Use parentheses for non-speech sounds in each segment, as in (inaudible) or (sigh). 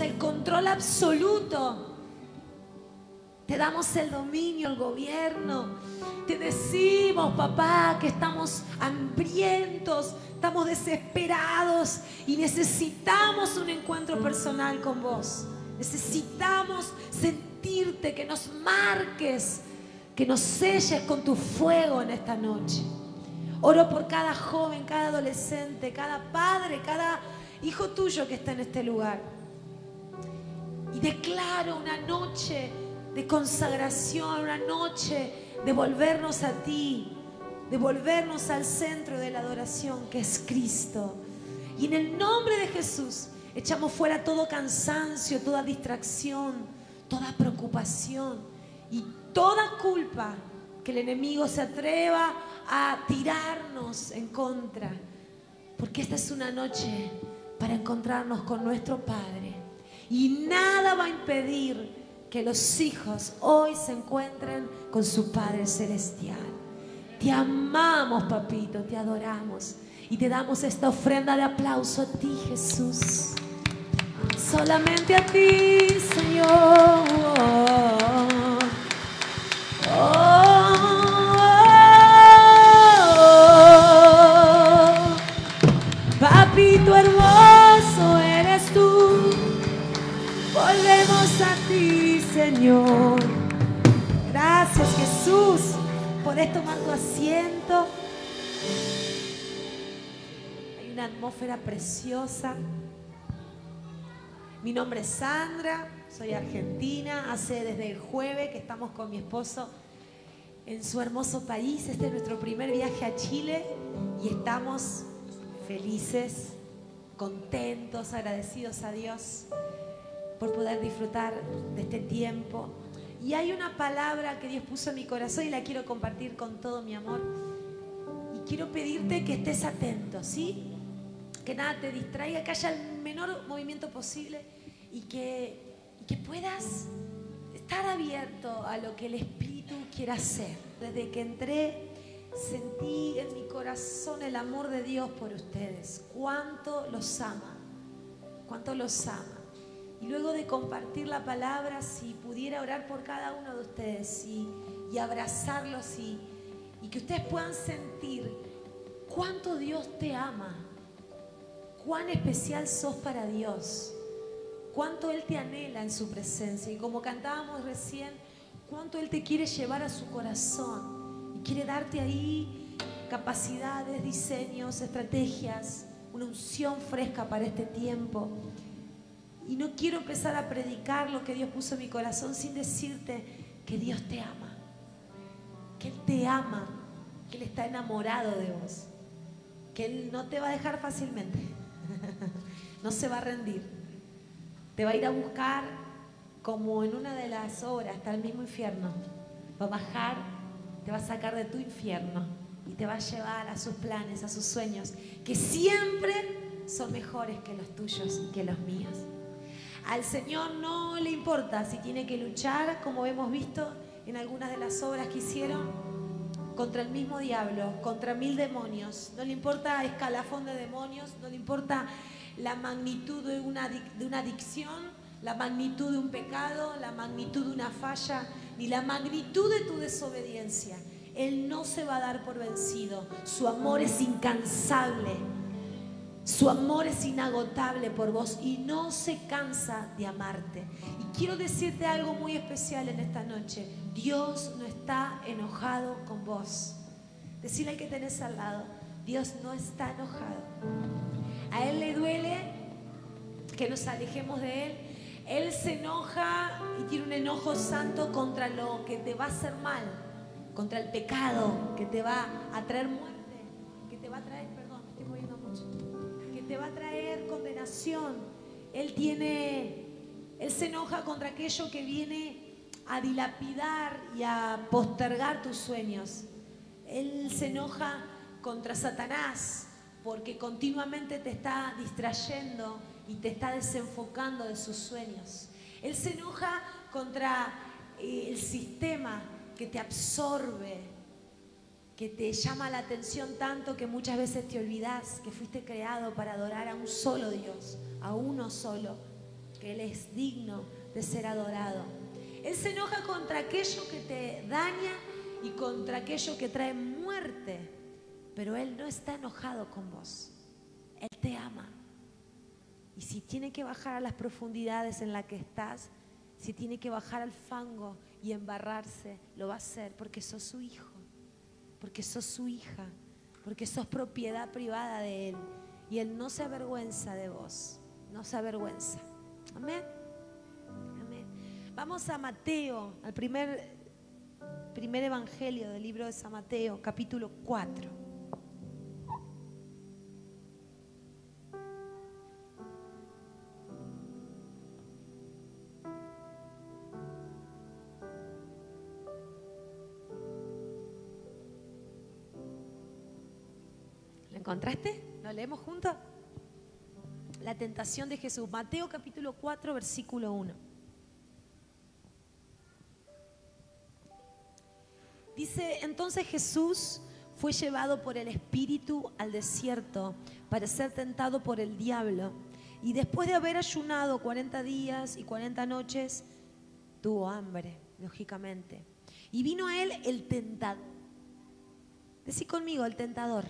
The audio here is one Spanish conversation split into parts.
el control absoluto. Te damos el dominio, el gobierno. Te decimos, papá, que estamos hambrientos, estamos desesperados y necesitamos un encuentro personal con vos. Necesitamos sentirte, que nos marques, que nos selles con tu fuego en esta noche. Oro por cada joven, cada adolescente, cada padre, cada hijo tuyo que está en este lugar. Y declaro una noche de consagración, una noche de volvernos a ti, de volvernos al centro de la adoración que es Cristo. Y en el nombre de Jesús echamos fuera todo cansancio, toda distracción, toda preocupación y toda culpa que el enemigo se atreva a tirarnos en contra. Porque esta es una noche para encontrarnos con nuestro Padre. Y nada va a impedir que los hijos hoy se encuentren con su Padre Celestial. Te amamos, papito, te adoramos. Y te damos esta ofrenda de aplauso a ti, Jesús. Solamente a ti, Señor. Gracias, Jesús. Podés tomar tu asiento. Hay una atmósfera preciosa. Mi nombre es Sandra, soy argentina. Hace desde el jueves que estamos con mi esposo en su hermoso país. Este es nuestro primer viaje a Chile y estamos felices, contentos, agradecidos a Dios por poder disfrutar de este tiempo. Y hay una palabra que Dios puso en mi corazón y la quiero compartir con todo mi amor. Y quiero pedirte que estés atento, ¿sí? Que nada te distraiga, que haya el menor movimiento posible y que, y que puedas estar abierto a lo que el Espíritu quiera hacer. Desde que entré, sentí en mi corazón el amor de Dios por ustedes. Cuánto los ama, cuánto los ama. Y luego de compartir la palabra, si pudiera orar por cada uno de ustedes y, y abrazarlos y, y que ustedes puedan sentir cuánto Dios te ama, cuán especial sos para Dios, cuánto Él te anhela en su presencia. Y como cantábamos recién, cuánto Él te quiere llevar a su corazón y quiere darte ahí capacidades, diseños, estrategias, una unción fresca para este tiempo. Y no quiero empezar a predicar lo que Dios puso en mi corazón sin decirte que Dios te ama, que Él te ama, que Él está enamorado de vos, que Él no te va a dejar fácilmente, (laughs) no se va a rendir, te va a ir a buscar como en una de las horas, hasta el mismo infierno, va a bajar, te va a sacar de tu infierno y te va a llevar a sus planes, a sus sueños, que siempre son mejores que los tuyos, que los míos. Al Señor no le importa si tiene que luchar, como hemos visto en algunas de las obras que hicieron, contra el mismo diablo, contra mil demonios. No le importa escalafón de demonios, no le importa la magnitud de una, de una adicción, la magnitud de un pecado, la magnitud de una falla, ni la magnitud de tu desobediencia. Él no se va a dar por vencido. Su amor es incansable. Su amor es inagotable por vos y no se cansa de amarte. Y quiero decirte algo muy especial en esta noche. Dios no está enojado con vos. Decirle que tenés al lado, Dios no está enojado. A Él le duele que nos alejemos de Él. Él se enoja y tiene un enojo santo contra lo que te va a hacer mal, contra el pecado que te va a traer muerte, Él tiene, Él se enoja contra aquello que viene a dilapidar y a postergar tus sueños. Él se enoja contra Satanás porque continuamente te está distrayendo y te está desenfocando de sus sueños. Él se enoja contra eh, el sistema que te absorbe, que te llama la atención tanto que muchas veces te olvidas que fuiste creado para adorar a un solo Dios, a uno solo, porque Él es digno de ser adorado. Él se enoja contra aquello que te daña y contra aquello que trae muerte, pero Él no está enojado con vos. Él te ama. Y si tiene que bajar a las profundidades en las que estás, si tiene que bajar al fango y embarrarse, lo va a hacer porque sos su hijo, porque sos su hija, porque sos propiedad privada de Él. Y Él no se avergüenza de vos, no se avergüenza. Amén. Amén. Vamos a Mateo, al primer, primer evangelio del libro de San Mateo, capítulo 4. Leemos juntos? La tentación de Jesús. Mateo capítulo 4, versículo 1. Dice, entonces Jesús fue llevado por el Espíritu al desierto para ser tentado por el diablo. Y después de haber ayunado 40 días y 40 noches, tuvo hambre, lógicamente. Y vino a él el tentador. Decí conmigo, el tentador.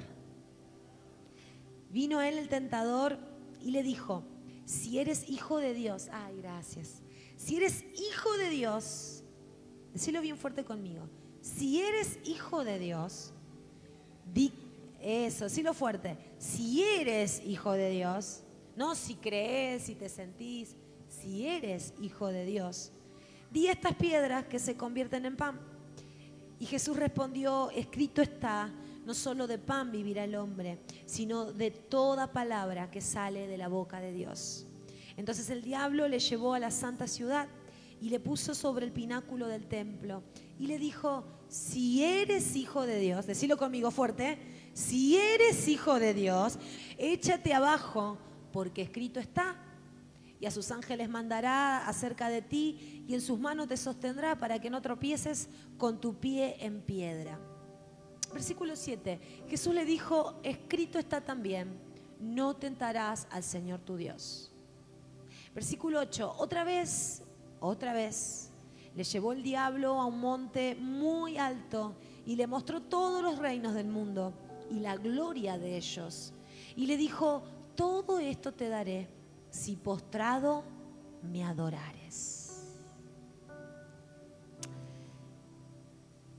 Vino él el tentador y le dijo, si eres hijo de Dios, ay, gracias. Si eres hijo de Dios, decilo bien fuerte conmigo. Si eres hijo de Dios, di eso, decilo fuerte. Si eres hijo de Dios, no si crees, si te sentís, si eres hijo de Dios, di estas piedras que se convierten en pan. Y Jesús respondió, escrito está, no solo de pan vivirá el hombre, sino de toda palabra que sale de la boca de Dios. Entonces el diablo le llevó a la santa ciudad y le puso sobre el pináculo del templo y le dijo, si eres hijo de Dios, decilo conmigo fuerte, si eres hijo de Dios, échate abajo, porque escrito está, y a sus ángeles mandará acerca de ti, y en sus manos te sostendrá para que no tropieces con tu pie en piedra. Versículo 7. Jesús le dijo, escrito está también, no tentarás al Señor tu Dios. Versículo 8. Otra vez, otra vez, le llevó el diablo a un monte muy alto y le mostró todos los reinos del mundo y la gloria de ellos. Y le dijo, todo esto te daré si postrado me adorares.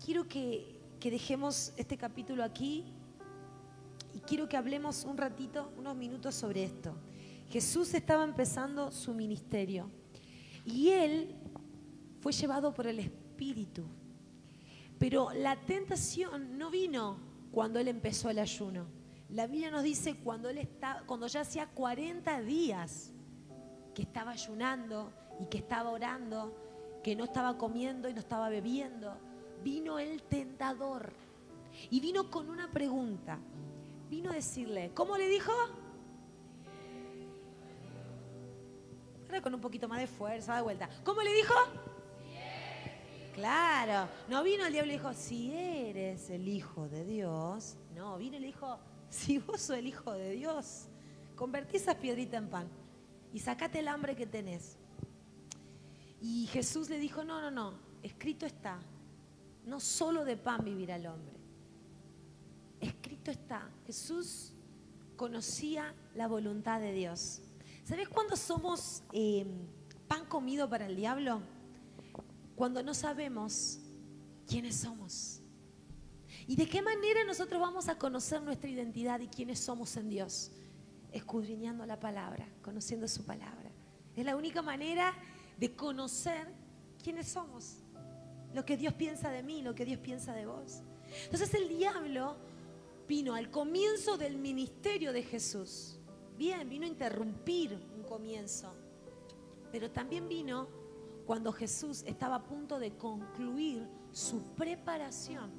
Quiero que que dejemos este capítulo aquí y quiero que hablemos un ratito, unos minutos sobre esto. Jesús estaba empezando su ministerio y él fue llevado por el Espíritu. Pero la tentación no vino cuando él empezó el ayuno. La Biblia nos dice cuando él está, cuando ya hacía 40 días que estaba ayunando y que estaba orando, que no estaba comiendo y no estaba bebiendo vino el tentador y vino con una pregunta. Vino a decirle, ¿cómo le dijo? Ahora con un poquito más de fuerza, de vuelta. ¿Cómo le dijo? Claro, no vino el diablo y dijo, si eres el hijo de Dios. No, vino y le dijo, si vos sos el hijo de Dios, convertí esa piedrita en pan y sacate el hambre que tenés. Y Jesús le dijo, no, no, no, escrito está, no solo de pan vivirá el hombre. Escrito está, Jesús conocía la voluntad de Dios. ¿Sabes cuándo somos eh, pan comido para el diablo? Cuando no sabemos quiénes somos. ¿Y de qué manera nosotros vamos a conocer nuestra identidad y quiénes somos en Dios? Escudriñando la palabra, conociendo su palabra. Es la única manera de conocer quiénes somos lo que Dios piensa de mí, lo que Dios piensa de vos. Entonces el diablo vino al comienzo del ministerio de Jesús. Bien, vino a interrumpir un comienzo. Pero también vino cuando Jesús estaba a punto de concluir su preparación.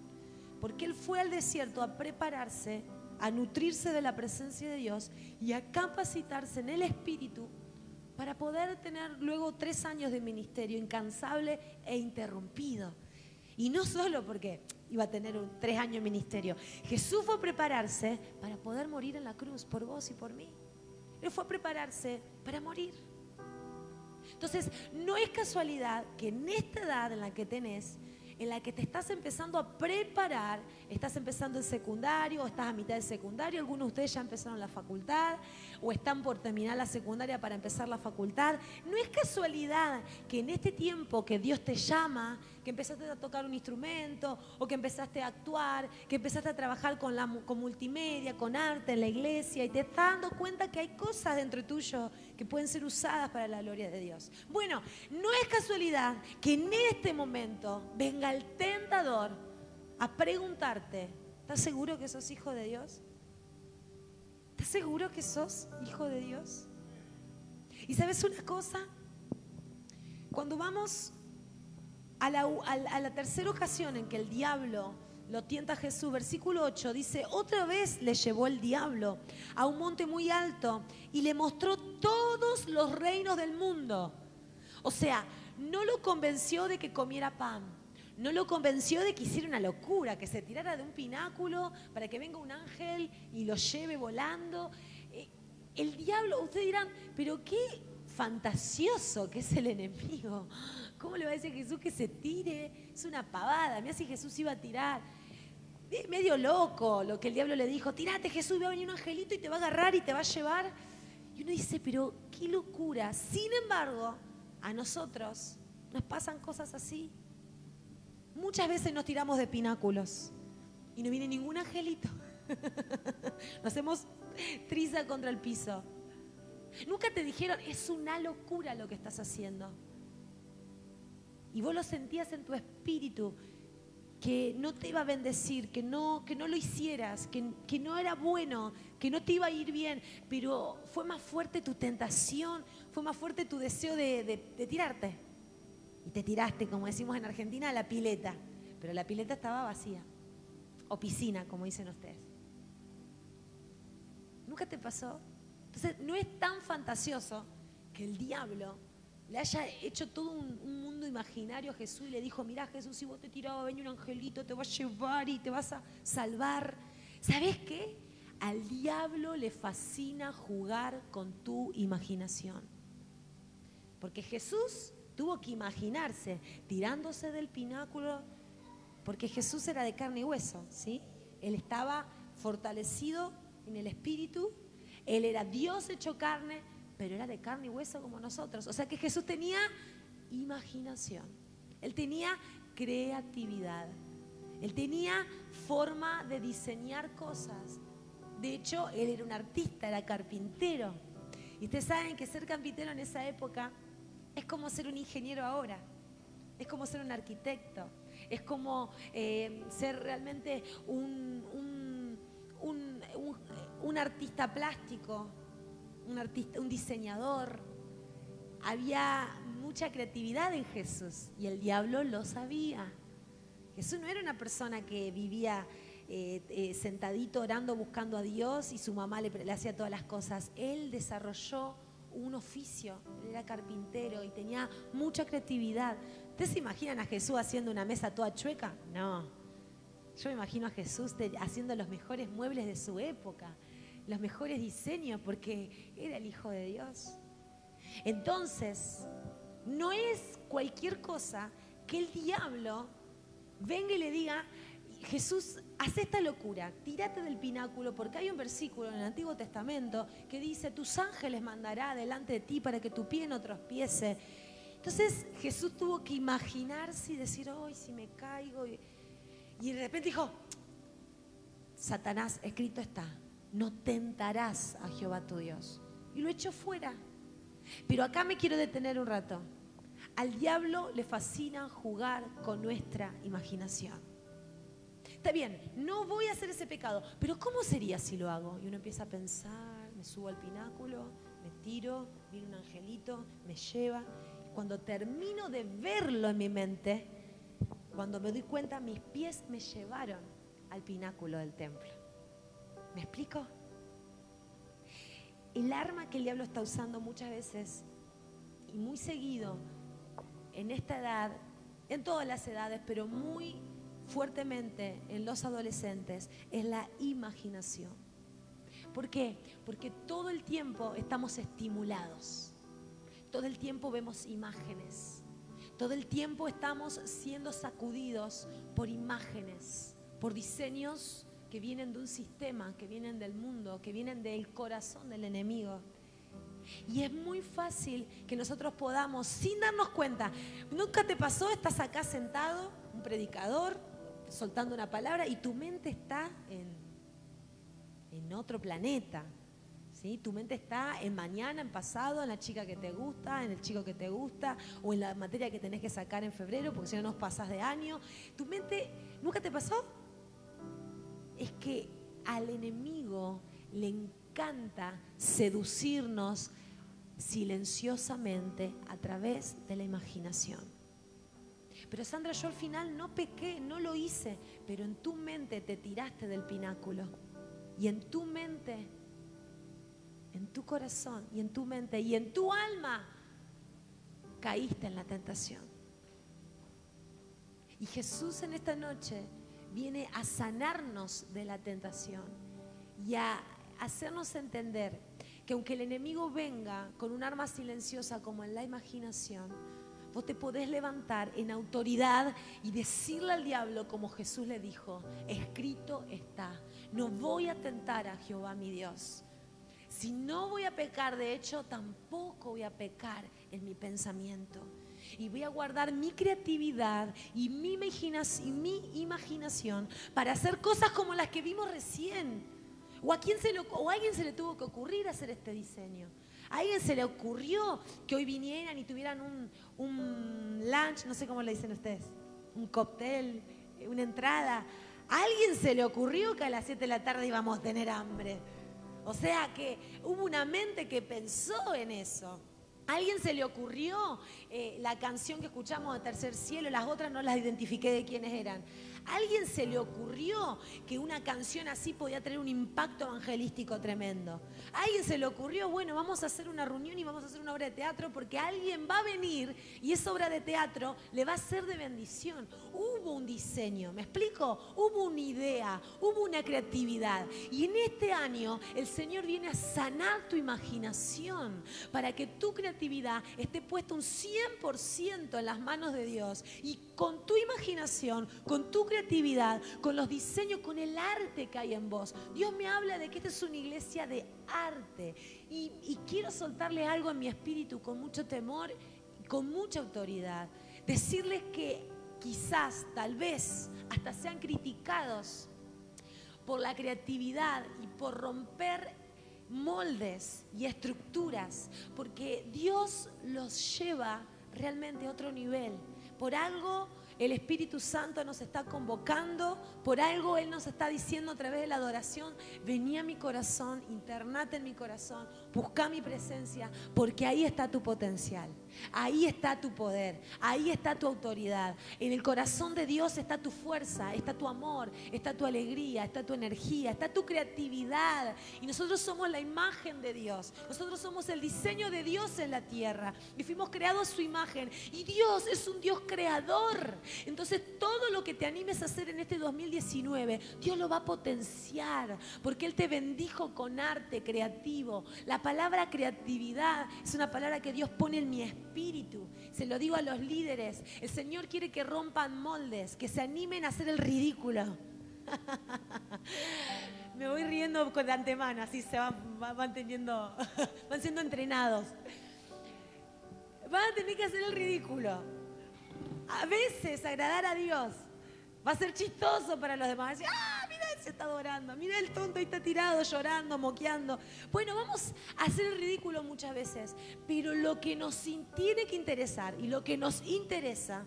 Porque Él fue al desierto a prepararse, a nutrirse de la presencia de Dios y a capacitarse en el Espíritu para poder tener luego tres años de ministerio incansable e interrumpido. Y no solo porque iba a tener tres años de ministerio. Jesús fue a prepararse para poder morir en la cruz por vos y por mí. Él fue a prepararse para morir. Entonces, no es casualidad que en esta edad en la que tenés, en la que te estás empezando a preparar, estás empezando el secundario, o estás a mitad del secundario, algunos de ustedes ya empezaron la facultad, o están por terminar la secundaria para empezar la facultad. No es casualidad que en este tiempo que Dios te llama, que empezaste a tocar un instrumento, o que empezaste a actuar, que empezaste a trabajar con, la, con multimedia, con arte en la iglesia, y te estás dando cuenta que hay cosas dentro tuyo que pueden ser usadas para la gloria de Dios. Bueno, no es casualidad que en este momento venga el tentador a preguntarte, ¿estás seguro que sos hijo de Dios? ¿Estás seguro que sos hijo de Dios? Y sabes una cosa, cuando vamos a la, tercera ocasión en que el diablo lo tienta a Jesús, versículo 8 dice, otra vez le llevó el diablo a un monte muy alto y le mostró todos los reinos del mundo. O sea, no lo convenció de que comiera pan, no lo convenció de que hiciera una locura, que se tirara de un pináculo para que venga un ángel y lo lleve volando. Eh, el diablo, ustedes dirán, pero qué fantasioso que es el enemigo. ¿Cómo le va a decir a Jesús que se tire? Es una pavada. Mira si Jesús iba a tirar. Es medio loco lo que el diablo le dijo. Tirate Jesús, va a venir un angelito y te va a agarrar y te va a llevar. Y uno dice, pero qué locura. Sin embargo, a nosotros nos pasan cosas así. Muchas veces nos tiramos de pináculos y no viene ningún angelito. (laughs) Nos hacemos triza contra el piso. Nunca te dijeron, es una locura lo que estás haciendo. Y vos lo sentías en tu espíritu, que no te iba a bendecir, que no, que no lo hicieras, que, no era bueno, que no te iba a ir bien, pero fue más fuerte tu tentación, fue más fuerte tu deseo de tirarte y te tiraste, como decimos en Argentina, a la pileta. Pero la pileta estaba vacía. O piscina, como dicen ustedes. ¿Nunca te pasó? Entonces, no es tan fantasioso que el diablo le haya hecho todo un, mundo imaginario a Jesús y le dijo, mira Jesús, si vos te tirabas, ven un angelito, te va a llevar y te vas a salvar. ¿Sabes qué? Al diablo le fascina jugar con tu imaginación. Porque Jesús tuvo que imaginarse tirándose del pináculo, porque Jesús era de carne y hueso, ¿sí? Él estaba fortalecido en el espíritu, él era Dios hecho carne, pero era de carne y hueso como nosotros. O sea que Jesús tenía imaginación, él tenía creatividad, él tenía forma de diseñar cosas. De hecho, él era un artista, era carpintero. Y ustedes saben que ser carpintero en esa época es como ser un ingeniero ahora, es como ser un arquitecto, es como eh, ser realmente un, un, artista plástico, un, artista, un diseñador. Había mucha creatividad en Jesús y el diablo lo sabía. Jesús no era una persona que vivía eh, eh, sentadito orando, buscando a Dios y su mamá le, hacía todas las cosas. Él desarrolló un oficio, él era carpintero y tenía mucha creatividad. ¿Ustedes se imaginan a Jesús haciendo una mesa toda chueca? No. Yo me imagino a Jesús haciendo los mejores muebles de su época, los mejores diseños, porque era el Hijo de Dios. Entonces, no es cualquier cosa que el diablo venga y le diga, Jesús, haz esta locura, tírate del pináculo, porque hay un versículo en el Antiguo Testamento que dice, tus ángeles mandará delante de ti para que tu pie no tropiece. Entonces Jesús tuvo que imaginarse y decir, ay, si me caigo. Y de repente dijo, Satanás, escrito está, no tentarás a Jehová tu Dios. Y lo echó fuera. Pero acá me quiero detener un rato. Al diablo le fascina jugar con nuestra imaginación. Está bien, no voy a hacer ese pecado, pero ¿cómo sería si lo hago? Y uno empieza a pensar, me subo al pináculo, me tiro, viene un angelito, me lleva. Cuando termino de verlo en mi mente, cuando me doy cuenta, mis pies me llevaron al pináculo del templo. ¿Me explico? El arma que el diablo está usando muchas veces y muy seguido en esta edad, en todas las edades, pero muy fuertemente en los adolescentes es la imaginación. ¿Por qué? Porque todo el tiempo estamos estimulados. todo el tiempo vemos imágenes. Todo el tiempo estamos siendo sacudidos por imágenes, por diseños que vienen de un sistema, que vienen del mundo, que vienen del corazón del enemigo. Y es muy fácil que nosotros podamos, sin darnos cuenta, nunca te pasó, estás acá sentado, un predicador, soltando una palabra, y tu mente está en, otro planeta. ¿sí? Tu mente está en mañana, en pasado, en la chica que te gusta, en el chico que te gusta, o en la materia que tenés que sacar en febrero, porque si no nos pasas de año. Tu mente, ¿nunca te pasó? Es que al enemigo le encanta seducirnos silenciosamente a través de la imaginación. Pero Sandra, yo al final no pequé, no lo hice, pero en tu mente te tiraste del pináculo. Y en tu mente, en tu corazón y en tu mente y en tu alma, caíste en la tentación. Y Jesús en esta noche viene a sanarnos de la tentación y a hacernos entender que aunque el enemigo venga con un arma silenciosa como en la imaginación, vos te podés levantar en autoridad y decirle al diablo como Jesús le dijo, escrito está, no voy a tentar a Jehová mi Dios. Si no voy a pecar, de hecho, tampoco voy a pecar en mi pensamiento. Y voy a guardar mi creatividad y mi, imaginación para hacer cosas como las que vimos recién. O a, quién se le, o alguien se le tuvo que ocurrir hacer este diseño. A alguien se le ocurrió que hoy vinieran y tuvieran un, un lunch, no sé cómo le dicen ustedes, un cóctel, una entrada. A alguien se le ocurrió que a las 7 de la tarde íbamos a tener hambre. O sea que hubo una mente que pensó en eso. ¿A alguien se le ocurrió eh, la canción que escuchamos de Tercer Cielo? Las otras no las identifiqué de quiénes eran alguien se le ocurrió que una canción así podía tener un impacto evangelístico tremendo? ¿A alguien se le ocurrió, bueno, vamos a hacer una reunión y vamos a hacer una obra de teatro porque alguien va a venir y esa obra de teatro le va a ser de bendición? Hubo un diseño, ¿me explico? Hubo una idea, hubo una creatividad. Y en este año el Señor viene a sanar tu imaginación para que tu creatividad esté puesta un 100% en las manos de Dios y con tu imaginación, con tu creatividad, con los diseños, con el arte que hay en vos. Dios me habla de que esta es una iglesia de arte y, quiero soltarle algo en mi espíritu con mucho temor y con mucha autoridad. Decirles que quizás, tal vez, hasta sean criticados por la creatividad y por romper moldes y estructuras, porque Dios los lleva realmente a otro nivel. Por algo el Espíritu Santo nos está convocando, por algo Él nos está diciendo a través de la adoración, vení a mi corazón, internate en mi corazón, busca mi presencia, porque ahí está tu potencial. Ahí está tu poder, ahí está tu autoridad. En el corazón de Dios está tu fuerza, está tu amor, está tu alegría, está tu energía, está tu creatividad. Y nosotros somos la imagen de Dios. Nosotros somos el diseño de Dios en la tierra. Y fuimos creados a su imagen. Y Dios es un Dios creador. Entonces todo lo que te animes a hacer en este 2019, Dios lo va a potenciar. Porque Él te bendijo con arte creativo. La palabra creatividad es una palabra que Dios pone en mi espíritu Se lo digo a los líderes. El Señor quiere que rompan moldes, que se animen a hacer el ridículo. (laughs) Me voy riendo de antemano, así se van, van teniendo, (laughs) van siendo entrenados. Van a tener que hacer el ridículo. A veces agradar a Dios va a ser chistoso para los demás. ¡ah! Está adorando. Mira el tonto ahí está tirado, llorando, moqueando. Bueno, vamos a hacer el ridículo muchas veces, pero lo que nos tiene que interesar y lo que nos interesa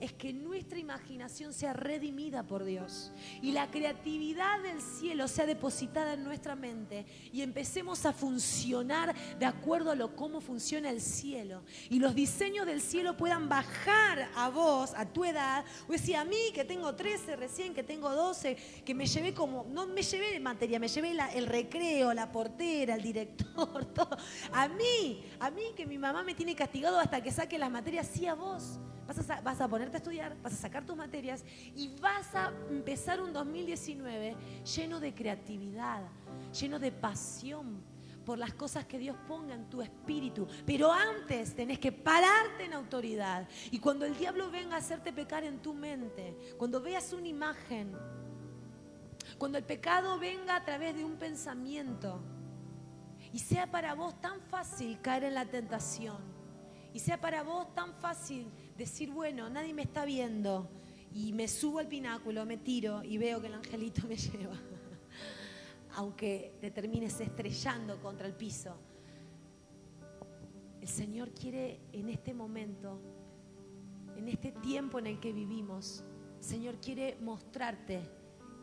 es que nuestra imaginación sea redimida por Dios y la creatividad del cielo sea depositada en nuestra mente y empecemos a funcionar de acuerdo a lo cómo funciona el cielo y los diseños del cielo puedan bajar a vos, a tu edad, o decir a mí que tengo 13 recién, que tengo 12, que me llevé como, no me llevé materia, me llevé el recreo, la portera, el director, (laughs) todo. A mí, a mí que mi mamá me tiene castigado hasta que saque las materias, sí a vos. Vas a, ponerte a estudiar, vas a sacar tus materias y vas a empezar un 2019 lleno de creatividad, lleno de pasión por las cosas que Dios ponga en tu espíritu. Pero antes tenés que pararte en autoridad. Y cuando el diablo venga a hacerte pecar en tu mente, cuando veas una imagen, cuando el pecado venga a través de un pensamiento y sea para vos tan fácil caer en la tentación y sea para vos tan fácil decir, bueno, nadie me está viendo y me subo al pináculo, me tiro y veo que el angelito me (laughs) lleva, aunque te termines estrellando contra el piso. El Señor quiere en este momento, en este tiempo en el que vivimos, el Señor quiere mostrarte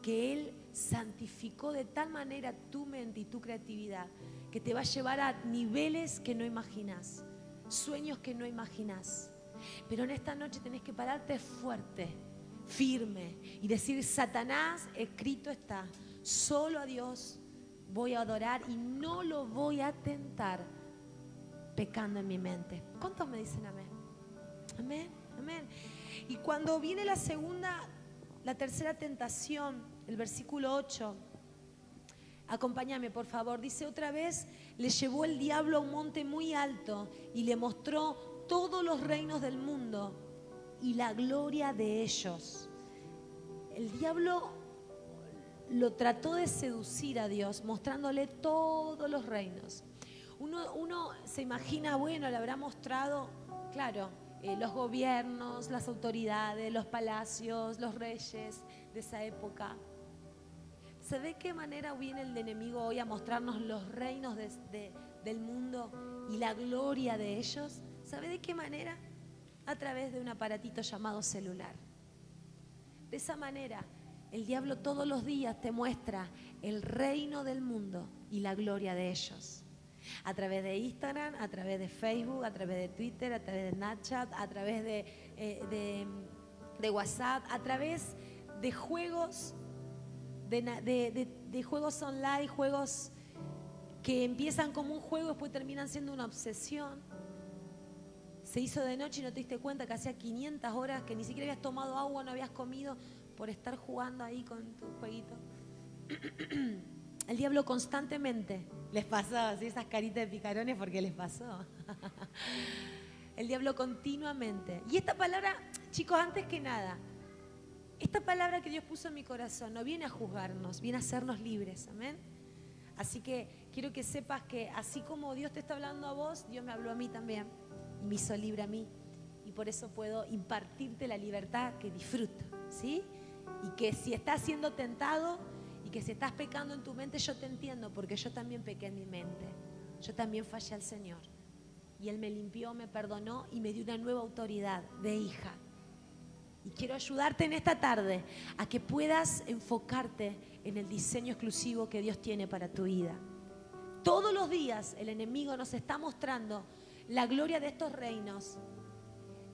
que Él santificó de tal manera tu mente y tu creatividad que te va a llevar a niveles que no imaginas, sueños que no imaginas. Pero en esta noche tenés que pararte fuerte, firme y decir, Satanás, escrito está, solo a Dios voy a adorar y no lo voy a tentar pecando en mi mente. ¿Cuántos me dicen amén? Amén, amén. Y cuando viene la segunda, la tercera tentación, el versículo 8. Acompáñame, por favor. Dice otra vez, le llevó el diablo a un monte muy alto y le mostró todos los reinos del mundo y la gloria de ellos. El diablo lo trató de seducir a Dios, mostrándole todos los reinos. Uno, uno se imagina, bueno, le habrá mostrado, claro, eh, los gobiernos, las autoridades, los palacios, los reyes de esa época. ¿Se qué manera viene el enemigo hoy a mostrarnos los reinos del mundo y la gloria de ellos? ¿Sabe de qué manera? A través de un aparatito llamado celular. De esa manera, el diablo todos los días te muestra el reino del mundo y la gloria de ellos. A través de Instagram, a través de Facebook, a través de Twitter, a través de Snapchat, a través de, eh, de WhatsApp, a través de juegos de, juegos online, juegos que empiezan como un juego y después terminan siendo una obsesión. Se hizo de noche y no te diste cuenta que hacía 500 horas que ni siquiera habías tomado agua, no habías comido por estar jugando ahí con tu jueguito. (clears throat) El diablo constantemente les pasó así esas caritas de picarones porque les pasó. (laughs) El diablo continuamente. Y esta palabra, chicos, antes que nada, esta palabra que Dios puso en mi corazón no viene a juzgarnos, viene a hacernos libres, amén. Así que quiero que sepas que así como Dios te está hablando a vos, Dios me habló a mí también me hizo libre a mí. Y por eso puedo impartirte la libertad que disfruto, ¿sí? Y que si estás siendo tentado y que si estás pecando en tu mente, yo te entiendo, porque yo también pequé en mi mente. Yo también fallé al Señor. Y Él me limpió, me perdonó y me dio una nueva autoridad de hija. Y quiero ayudarte en esta tarde a que puedas enfocarte en el diseño exclusivo que Dios tiene para tu vida. Todos los días el enemigo nos está mostrando la gloria de estos reinos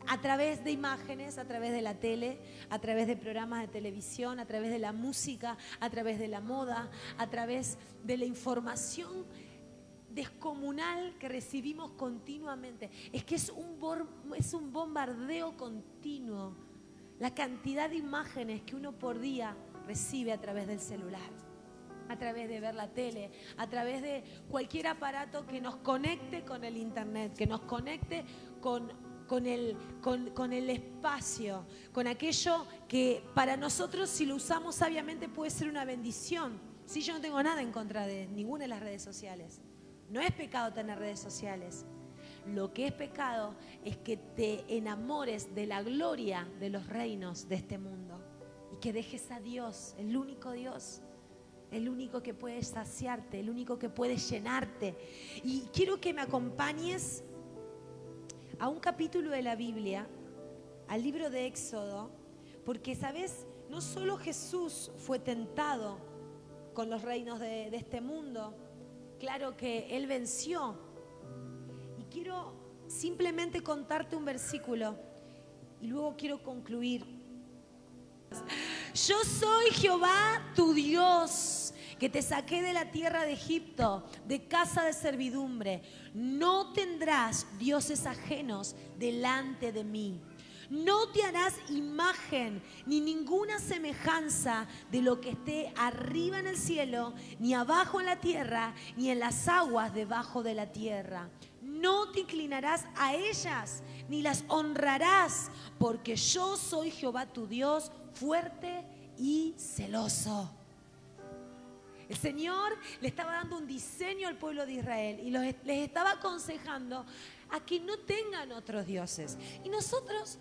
a través de imágenes, a través de la tele, a través de programas de televisión, a través de la música, a través de la moda, a través de la información descomunal que recibimos continuamente. Es que es un, es un bombardeo continuo la cantidad de imágenes que uno por día recibe a través del celular, a través de ver la tele, a través de cualquier aparato que nos conecte con el Internet, que nos conecte con, con, el, con, el espacio, con aquello que para nosotros si lo usamos sabiamente puede ser una bendición. Si yo no tengo nada en contra de ninguna de las redes sociales. No es pecado tener redes sociales. Lo que es pecado es que te enamores de la gloria de los reinos de este mundo y que dejes a Dios, el único Dios, el único que puede saciarte, el único que puede llenarte. Y quiero que me acompañes a un capítulo de la Biblia, al libro de Éxodo, porque, ¿sabes? No solo Jesús fue tentado con los reinos de, de este mundo, claro que Él venció quiero simplemente contarte un versículo y luego quiero concluir. Yo soy Jehová tu Dios, que te saqué de la tierra de Egipto, de casa de servidumbre. No tendrás dioses ajenos delante de mí. No te harás imagen ni ninguna semejanza de lo que esté arriba en el cielo, ni abajo en la tierra, ni en las aguas debajo de la tierra. No te inclinarás a ellas, ni las honrarás, porque yo soy Jehová tu Dios, fuerte y celoso. El Señor le estaba dando un diseño al pueblo de Israel y les estaba aconsejando a que no tengan otros dioses. Y nosotros,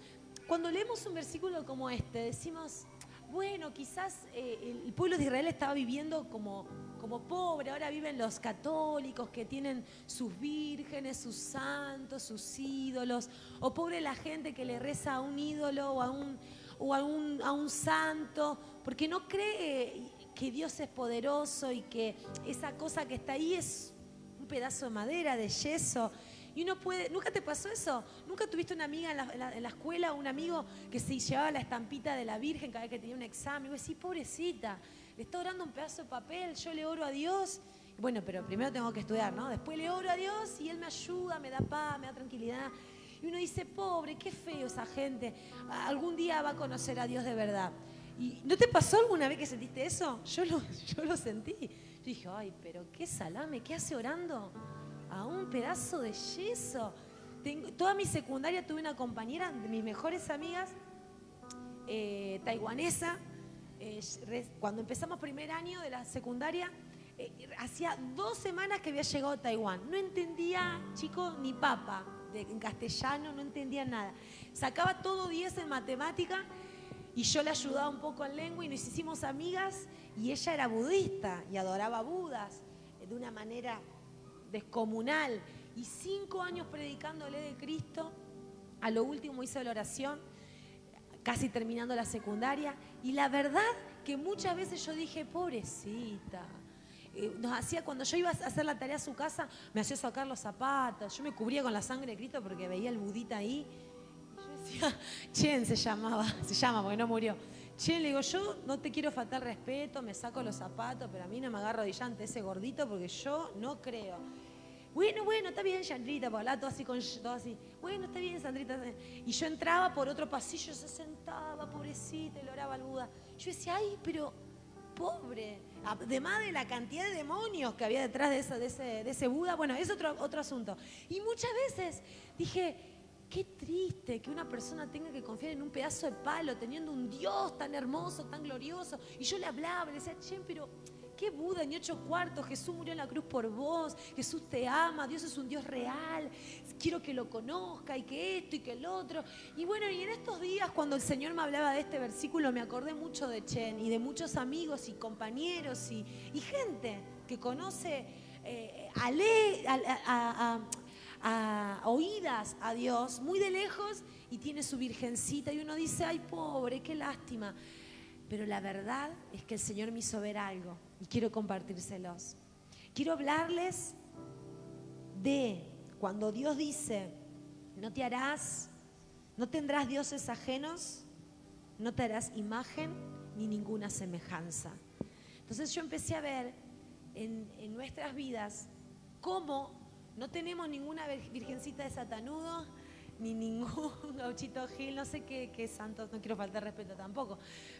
cuando leemos un versículo como este, decimos, bueno, quizás eh, el pueblo de Israel estaba viviendo como, como pobre, ahora viven los católicos que tienen sus vírgenes, sus santos, sus ídolos, o pobre la gente que le reza a un ídolo o a un, o a un, a un santo, porque no cree que Dios es poderoso y que esa cosa que está ahí es un pedazo de madera, de yeso, y uno puede, ¿nunca te pasó eso? ¿Nunca tuviste una amiga en la, escuela, un amigo que se llevaba la estampita de la Virgen cada vez que tenía un examen? Y vos decís, pobrecita, le está orando un pedazo de papel, yo le oro a Dios. Bueno, pero primero tengo que estudiar, ¿no? Después le oro a Dios y Él me ayuda, me da paz, me da tranquilidad. Y uno dice, pobre, qué feo esa gente. Algún día va a conocer a Dios de verdad. ¿Y no te pasó alguna vez que sentiste eso? Yo lo, (laughs) yo lo sentí. Yo dije, ay, pero qué salame, ¿qué hace orando? a un pedazo de yeso. toda mi secundaria tuve una compañera de mis mejores amigas, eh, taiwanesa. Eh, cuando empezamos primer año de la secundaria, eh, hacía dos semanas que había llegado a Taiwán. No entendía, chico, ni papa en castellano, no entendía nada. Sacaba todo 10 en matemática y yo le ayudaba un poco en lengua y nos hicimos amigas y ella era budista y adoraba budas de una manera descomunal y cinco años predicándole de Cristo. A lo último hice la oración, casi terminando la secundaria. Y la verdad que muchas veces yo dije, pobrecita. Eh, nos hacía, cuando yo iba a hacer la tarea a su casa, me hacía sacar los zapatos. Yo me cubría con la sangre de Cristo porque veía el budita ahí. (laughs) Chen se llamaba, se llama porque no murió. Chen, le digo, yo no te quiero faltar respeto, me saco los zapatos, pero a mí no me agarro de ese gordito porque yo no creo. Bueno, bueno, está bien, Sandrita, por todo así con todo así. Bueno, está bien, Sandrita. Y yo entraba por otro pasillo, se sentaba, pobrecita, y le oraba al Buda. Yo decía, ay, pero pobre. Además de la cantidad de demonios que había detrás de, de, ese, de ese Buda, bueno, es otro, otro asunto. Y muchas veces dije, qué triste que una persona tenga que confiar en un pedazo de palo teniendo un Dios tan hermoso, tan glorioso. Y yo le hablaba, le decía, che, pero ¿Qué Buda en ocho cuartos? Jesús murió en la cruz por vos. Jesús te ama. Dios es un Dios real. Quiero que lo conozca y que esto y que el otro. Y bueno, y en estos días cuando el Señor me hablaba de este versículo, me acordé mucho de Chen y de muchos amigos y compañeros y, gente que conoce eh, a, a oídas a Dios muy de lejos y tiene su virgencita y uno dice, ay pobre, qué lástima. Pero la verdad es que el Señor me hizo ver algo y quiero compartírselos. Quiero hablarles de cuando Dios dice, no te harás, no tendrás dioses ajenos, no te harás imagen ni ninguna semejanza. Entonces yo empecé a ver en, nuestras vidas cómo no tenemos ninguna virgencita de satanudo, ni ningún (laughs) gauchito Gil, no sé qué, santos, no quiero faltar respeto tampoco,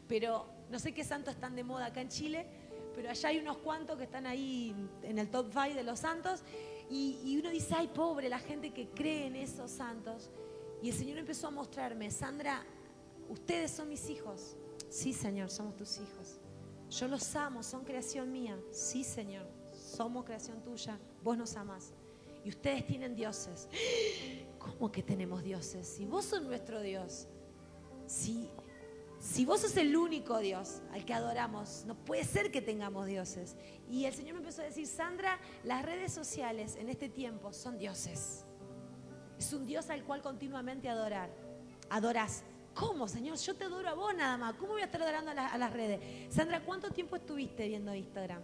pero no sé qué santos están de moda acá en Chile, pero allá hay unos cuantos que están ahí en el top five de los santos. Y, uno dice, ay, pobre, la gente que cree en esos santos. Y el Señor empezó a mostrarme, Sandra, ustedes son mis hijos. Sí, Señor, somos tus hijos. Yo los amo, son creación mía. Sí, Señor, somos creación tuya. Vos nos amás. Y ustedes tienen dioses. ¿Cómo que tenemos dioses? Si vos sos nuestro Dios. Si si vos sos el único Dios al que adoramos, no puede ser que tengamos dioses. Y el Señor me empezó a decir, Sandra, las redes sociales en este tiempo son dioses. Es un Dios al cual continuamente adorar. Adorás. ¿Cómo, Señor? Yo te adoro a vos nada más. ¿Cómo voy a estar adorando a, a las redes? Sandra, ¿cuánto tiempo estuviste viendo Instagram?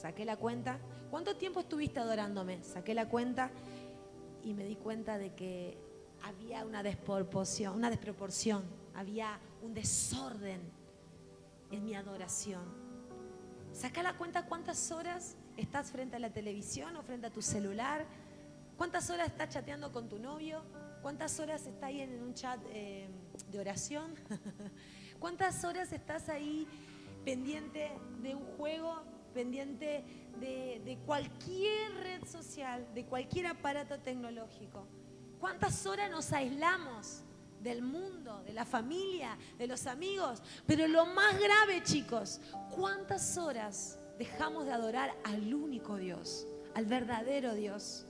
Saqué la cuenta. ¿Cuánto tiempo estuviste adorándome? Saqué la cuenta y me di cuenta de que había una desproporción, una desproporción. Había un desorden en mi adoración. Saca la cuenta cuántas horas estás frente a la televisión o frente a tu celular, cuántas horas estás chateando con tu novio, ¿Cuántas horas está ahí en un chat eh, de oración? (laughs) ¿Cuántas horas estás ahí pendiente de un juego, pendiente de, de cualquier red social, de cualquier aparato tecnológico? ¿Cuántas horas nos aislamos del mundo, de la familia, de los amigos? Pero lo más grave, chicos, ¿cuántas horas dejamos de adorar al único Dios, al verdadero Dios?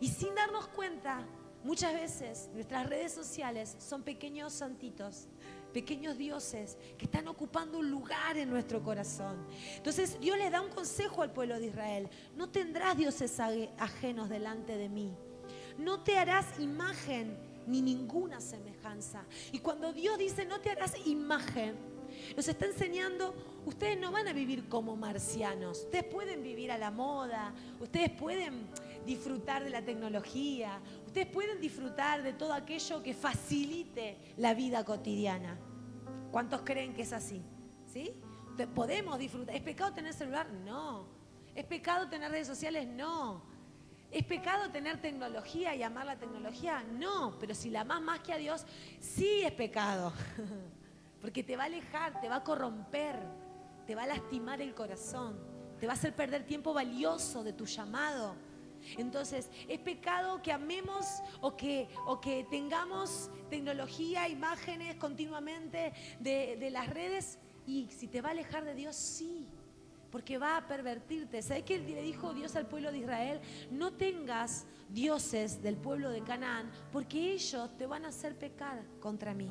Y sin darnos cuenta, muchas veces nuestras redes sociales son pequeños santitos, pequeños dioses que están ocupando un lugar en nuestro corazón. Entonces Dios le da un consejo al pueblo de Israel. No tendrás dioses ajenos delante de mí. No te harás imagen ni ninguna semejanza. Y cuando Dios dice no te harás imagen, nos está enseñando, ustedes no van a vivir como marcianos, ustedes pueden vivir a la moda, ustedes pueden disfrutar de la tecnología, ustedes pueden disfrutar de todo aquello que facilite la vida cotidiana. ¿Cuántos creen que es así? ¿Sí? ¿Podemos disfrutar? ¿Es pecado tener celular? No. ¿Es pecado tener redes sociales? No. ¿Es pecado tener tecnología y amar la tecnología? No, pero si la amas más que a Dios, sí es pecado. (laughs) Porque te va a alejar, te va a corromper, te va a lastimar el corazón, te va a hacer perder tiempo valioso de tu llamado. Entonces, es pecado que amemos o que, o que tengamos tecnología, imágenes continuamente de, de las redes. Y si te va a alejar de Dios, sí porque va a pervertirte. ¿Sabes qué le dijo Dios al pueblo de Israel? No tengas dioses del pueblo de Canaán, porque ellos te van a hacer pecar contra mí.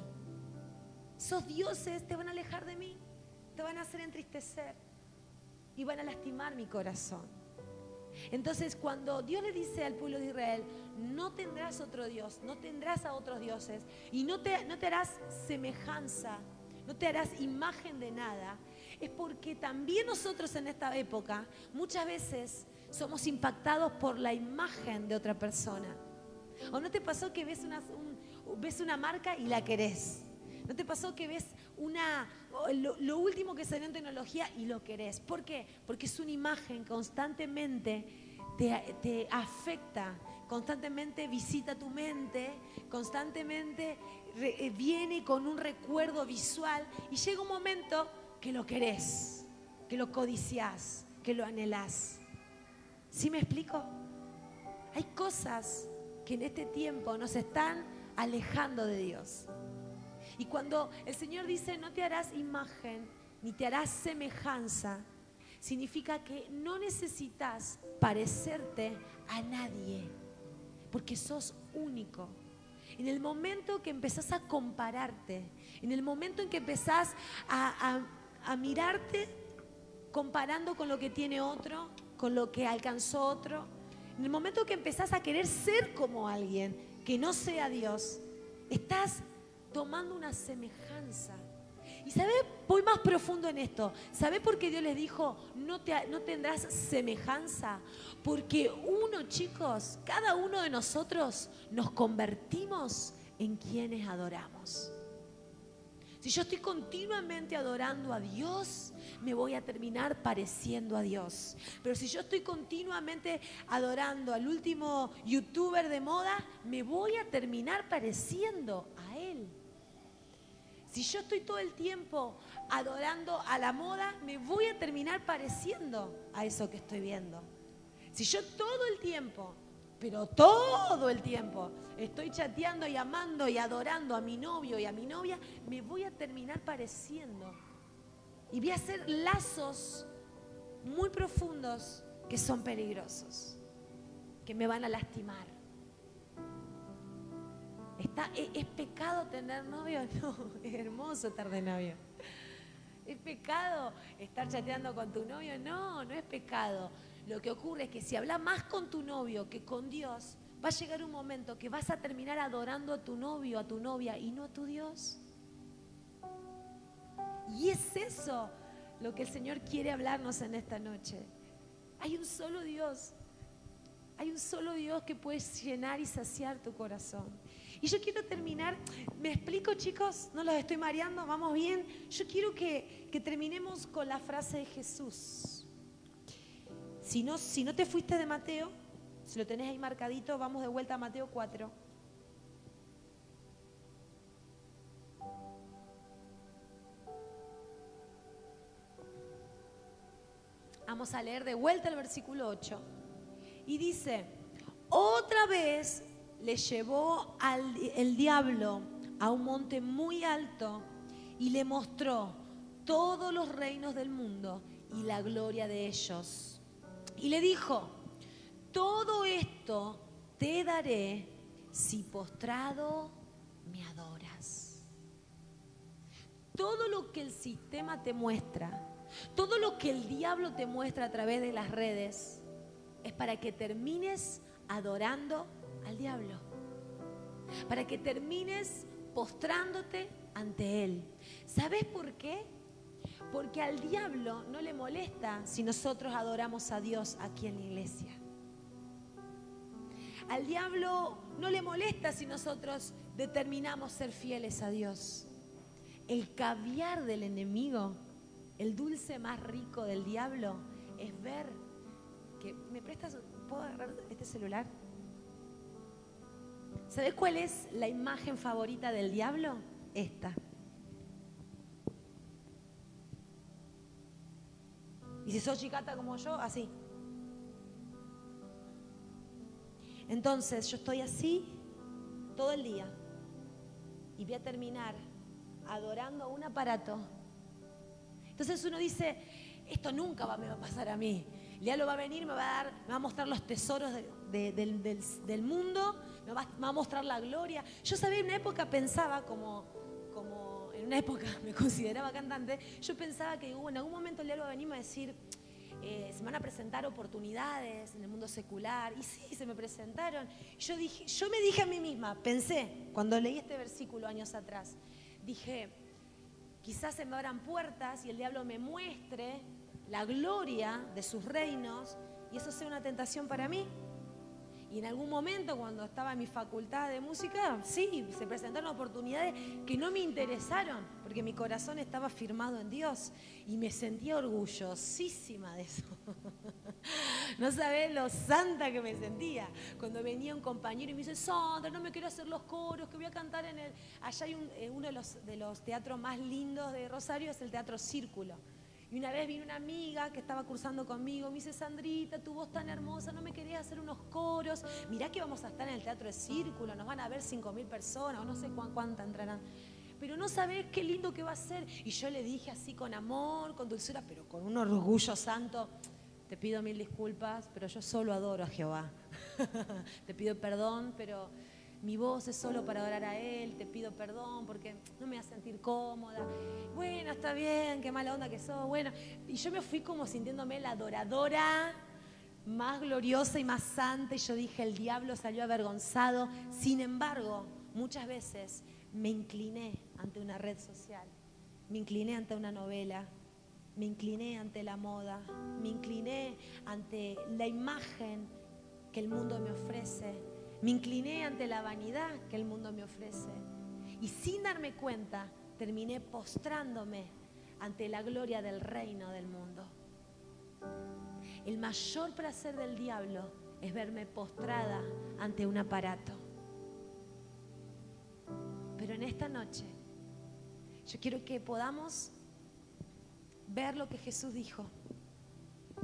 Esos dioses te van a alejar de mí, te van a hacer entristecer y van a lastimar mi corazón. Entonces, cuando Dios le dice al pueblo de Israel, no tendrás otro Dios, no tendrás a otros dioses y no te, no te harás semejanza, no te harás imagen de nada, es porque también nosotros en esta época muchas veces somos impactados por la imagen de otra persona. ¿O no te pasó que ves una, ves una marca y la querés? ¿No te pasó que ves una, lo, último que salió en tecnología y lo querés? ¿Por qué? Porque es una imagen constantemente te, te afecta, constantemente visita tu mente, constantemente eh, viene con un recuerdo visual y llega un momento que lo querés, que lo codiciás, que lo anhelás. ¿Sí me explico? Hay cosas que en este tiempo nos están alejando de Dios. Y cuando el Señor dice, no te harás imagen, ni te harás semejanza, significa que no necesitas parecerte a nadie, porque sos único. En el momento que empezás a compararte, en el momento en que empezás a, a mirarte comparando con lo que tiene otro, con lo que alcanzó otro. En el momento que empezás a querer ser como alguien que no sea Dios, estás tomando una semejanza. Y ¿sabes? Voy más profundo en esto. ¿Sabes por qué Dios les dijo, no, te, no tendrás semejanza? Porque uno, chicos, cada uno de nosotros nos convertimos en quienes adoramos. Si yo estoy continuamente adorando a Dios, me voy a terminar pareciendo a Dios. Pero si yo estoy continuamente adorando al último youtuber de moda, me voy a terminar pareciendo a él. Si yo estoy todo el tiempo adorando a la moda, me voy a terminar pareciendo a eso que estoy viendo. Si yo todo el tiempo pero todo el tiempo estoy chateando y amando y adorando a mi novio y a mi novia, me voy a terminar pareciendo. Y voy a hacer lazos muy profundos que son peligrosos, que me van a lastimar. ¿Es, ¿Es pecado tener novio? (laughs) No, es hermoso estar de novio. ¿Es pecado estar chateando con tu novio? No, no es pecado. Lo que ocurre es que si hablas más con tu novio que con Dios, va a llegar un momento que vas a terminar adorando a tu novio, a tu novia y no a tu Dios. Y es eso lo que el Señor quiere hablarnos en esta noche. Hay un solo Dios. Hay un solo Dios que puede llenar y saciar tu corazón. Y yo quiero terminar, me explico chicos, no los estoy mareando, vamos bien. Yo quiero que, que terminemos con la frase de Jesús. Si no, si no te fuiste de Mateo, si lo tenés ahí marcadito, vamos de vuelta a Mateo 4. Vamos a leer de vuelta el versículo 8. Y dice, otra vez le llevó al, el diablo a un monte muy alto y le mostró todos los reinos del mundo y la gloria de ellos. Y le dijo, todo esto te daré si postrado me adoras. Todo lo que el sistema te muestra, todo lo que el diablo te muestra a través de las redes, es para que termines adorando al diablo. Para que termines postrándote ante él. ¿Sabes por qué? Porque al diablo no le molesta si nosotros adoramos a Dios aquí en la iglesia. Al diablo no le molesta si nosotros determinamos ser fieles a Dios. El caviar del enemigo, el dulce más rico del diablo, es ver que... ¿Me prestas? ¿Puedo agarrar este celular? ¿Sabes cuál es la imagen favorita del diablo? Esta. Y si sos chicata como yo, así. Entonces yo estoy así todo el día y voy a terminar adorando un aparato. Entonces uno dice, esto nunca va, me va a pasar a mí. El diablo va a venir, me va a dar, me va a mostrar los tesoros del, mundo, me va, a mostrar la gloria. Yo sabía en una época pensaba como, como en una época (laughs) me consideraba cantante, yo pensaba que en algún momento el diablo venir a decir, eh, se van a presentar oportunidades en el mundo secular. Y sí, se me presentaron. Yo, dije, yo me dije a mí misma, pensé, cuando leí este versículo años atrás, dije, quizás se me abran puertas y el diablo me muestre la gloria de sus reinos y eso sea una tentación para mí. Y en algún momento, cuando estaba en mi facultad de música, sí, se presentaron oportunidades que no me interesaron, porque mi corazón estaba firmado en Dios y me sentía orgullosísima de eso. (laughs) no sabés lo santa que me sentía. Cuando venía un compañero y me dice, Sandra, no me quiero hacer los coros, que voy a cantar en el... Allá hay eh, uno de los, de los teatros más lindos de Rosario, es el Teatro Círculo. Y una vez vino una amiga que estaba cursando conmigo, me dice, Sandrita, tu voz tan hermosa, ¿no me querías hacer unos coros? Mirá que vamos a estar en el Teatro de Círculo, nos van a ver 5.000 personas, o no sé cuántas entrarán. Pero no sabés qué lindo que va a ser. Y yo le dije así con amor, con dulzura, pero con un orgullo santo, te pido mil disculpas, pero yo solo adoro a Jehová. (laughs) te pido perdón, pero mi voz es solo para adorar a Él, te pido perdón porque no me voy a sentir cómoda. Bueno, está bien, qué mala onda que sos. Bueno, y yo me fui como sintiéndome la adoradora más gloriosa y más santa y yo dije, el diablo salió avergonzado. Sin embargo, muchas veces me incliné ante una red social, me incliné ante una novela, me incliné ante la moda, me incliné ante la imagen que el mundo me ofrece me incliné ante la vanidad que el mundo me ofrece. Y sin darme cuenta, terminé postrándome ante la gloria del reino del mundo. El mayor placer del diablo es verme postrada ante un aparato. Pero en esta noche, yo quiero que podamos ver lo que Jesús dijo,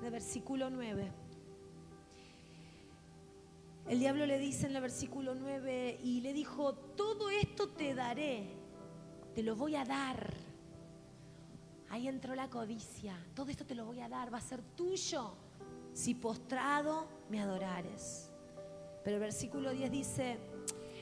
de versículo 9. El diablo le dice en el versículo 9, y le dijo, todo esto te daré, te lo voy a dar. Ahí entró la codicia, todo esto te lo voy a dar, va a ser tuyo si postrado me adorares. Pero el versículo 10 dice,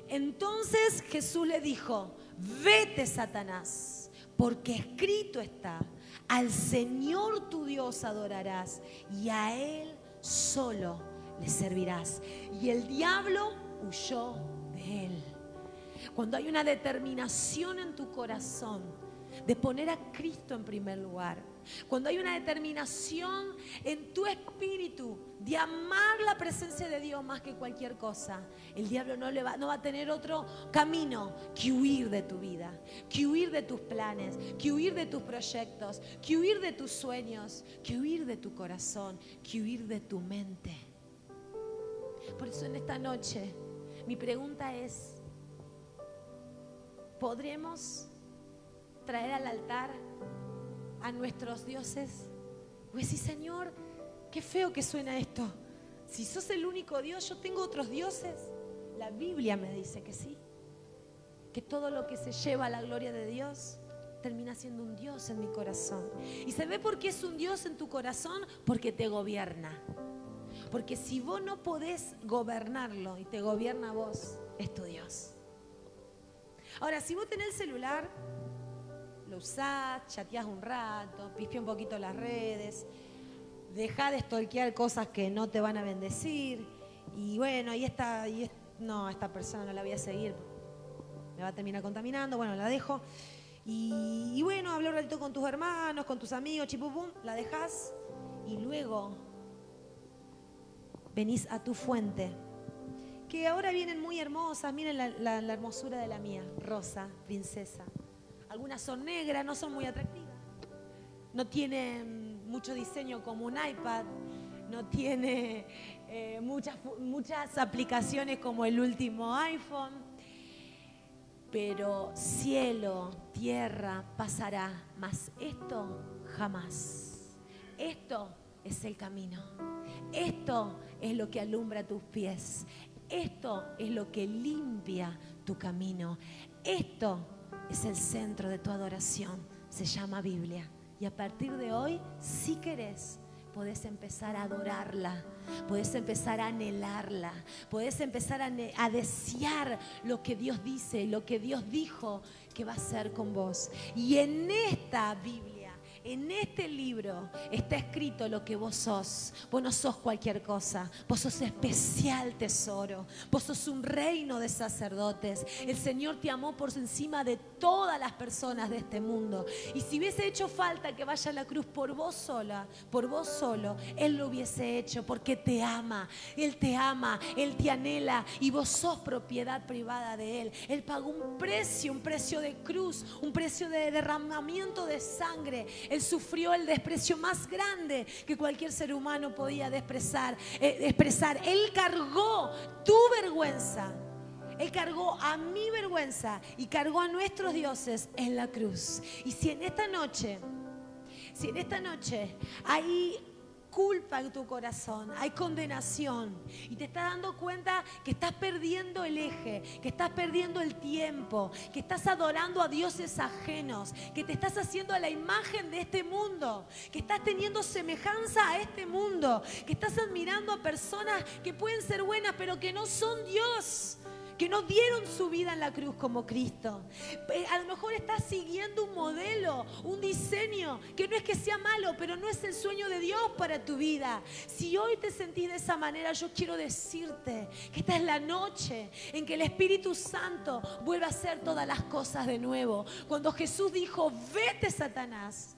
entonces Jesús le dijo, vete Satanás, porque escrito está, al Señor tu Dios adorarás y a Él solo le servirás. Y el diablo huyó de él. Cuando hay una determinación en tu corazón de poner a Cristo en primer lugar, cuando hay una determinación en tu espíritu de amar la presencia de Dios más que cualquier cosa, el diablo no, le va, no va a tener otro camino que huir de tu vida, que huir de tus planes, que huir de tus proyectos, que huir de tus sueños, que huir de tu corazón, que huir de tu mente. Por eso en esta noche mi pregunta es, ¿podremos traer al altar a nuestros dioses? Pues sí, Señor, Qué feo que suena esto. Si sos el único Dios, yo tengo otros dioses. La Biblia me dice que sí. Que todo lo que se lleva a la gloria de Dios termina siendo un Dios en mi corazón. ¿Y se ve por qué es un Dios en tu corazón? Porque te gobierna. Porque si vos no podés gobernarlo y te gobierna vos, es tu Dios. Ahora, si vos tenés el celular, lo usás, chateás un rato, pispia un poquito las redes, dejá de stalkear cosas que no te van a bendecir. Y bueno, y esta, y no, esta persona no la voy a seguir, me va a terminar contaminando, bueno, la dejo. Y, bueno, hablo un ratito con tus hermanos, con tus amigos, chipupum, la dejas y luego venís a tu fuente. Que ahora vienen muy hermosas, miren la, hermosura de la mía, rosa, princesa. Algunas son negras, no son muy atractivas. No tienen mucho diseño como un iPad, no tiene (laughs) eh, muchas, muchas aplicaciones como el último iPhone pero cielo, tierra pasará, mas esto jamás. Esto es el camino. Esto es lo que alumbra tus pies. Esto es lo que limpia tu camino. Esto es el centro de tu adoración. Se llama Biblia. Y a partir de hoy, si querés, podés empezar a adorarla, podés empezar a anhelarla, podés empezar a, a, desear lo que Dios dice, lo que Dios dijo que va a hacer con vos. Y en esta Biblia en este libro está escrito lo que vos sos. Vos no sos cualquier cosa. Vos sos especial tesoro. Vos sos un reino de sacerdotes. El Señor te amó por encima de todas las personas de este mundo. Y si hubiese hecho falta que vaya a la cruz por vos sola, por vos solo, Él lo hubiese hecho porque te ama. Él te ama, Él te anhela y vos sos propiedad privada de Él. Él pagó un precio, un precio de cruz, un precio de derramamiento de sangre sufrió el desprecio más grande que cualquier ser humano podía expresar. Eh, expresar. Él cargó tu vergüenza. Él cargó a mi vergüenza y cargó a nuestros dioses en la cruz. Y si en esta noche, si en esta noche hay culpa en tu corazón, hay condenación. Y te estás dando cuenta que estás perdiendo el eje, que estás perdiendo el tiempo, que estás adorando a dioses ajenos, que te estás haciendo a la imagen de este mundo, que estás teniendo semejanza a este mundo, que estás admirando a personas que pueden ser buenas pero que no son Dios que no dieron su vida en la cruz como Cristo. Eh, a lo mejor estás siguiendo un modelo, un diseño, que no es que sea malo, pero no es el sueño de Dios para tu vida. Si hoy te sentís de esa manera, yo quiero decirte que esta es la noche en que el Espíritu Santo vuelve a hacer todas las cosas de nuevo. Cuando Jesús dijo, vete Satanás.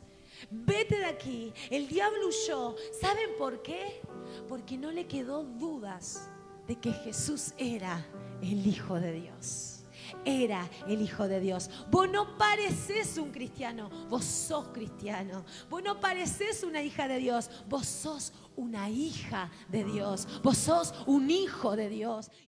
Vete de aquí. El diablo huyó. ¿Saben por qué? Porque no le quedó dudas de que Jesús era el Hijo de Dios. Era el Hijo de Dios. Vos no pareces un cristiano, vos sos cristiano. Vos no pareces una hija de Dios, vos sos una hija de Dios. Vos sos un hijo de Dios.